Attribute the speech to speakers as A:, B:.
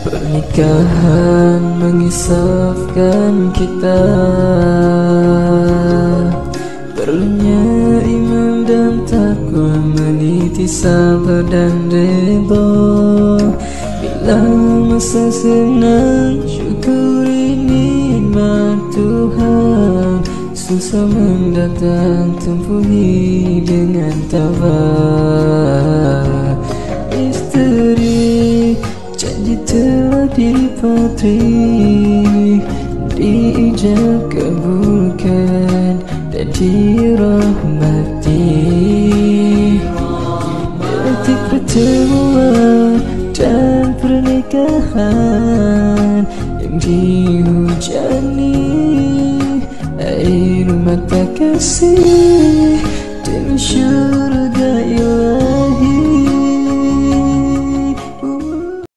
A: Pernikahan mengisafkan kita. Perlunya iman dan takwa Meniti sabar dan reba Bila masa senang Syukuri nikmat Tuhan. Susah mendatang Tempuhi dengan tabah telah dipatri Diijab kabulkan Dan dirahmati. Detik pertemuan Dan pernikahan Yang dihujani Air mata kasih